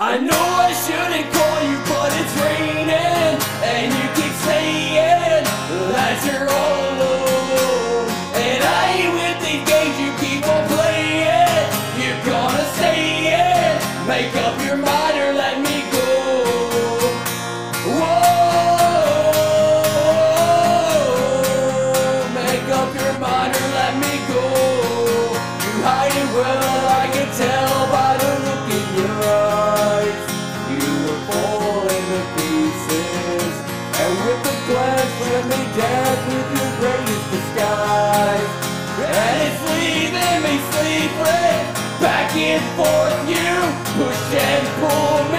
I know I shouldn't call you, but it's raining, and you keep saying that you're all alone. And I ain't with the games you keep on playing. You're gonna say it, make up your mind back and forth. You push and pull me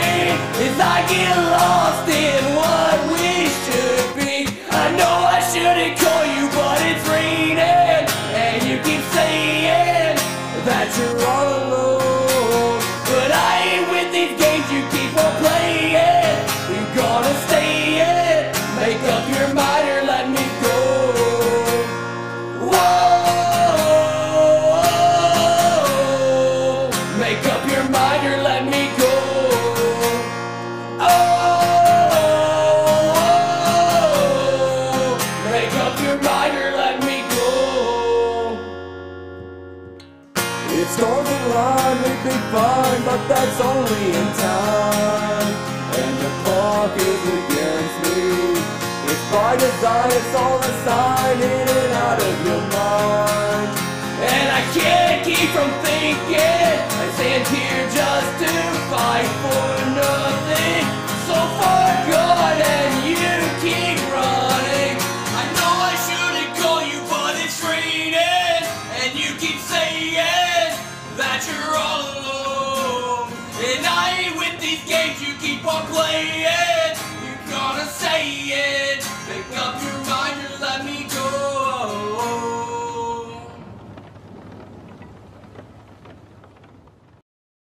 It's storming line, we'd be fine, but that's only in time. And the clock is against me. It's by design, it's all a sign in and out of your mind. And I can't keep from thinking. I stand here just to fight for nothing. So far gone, and you keep running. I know I shouldn't call you, but it's raining, and you keep saying keep on playing. You gotta say it.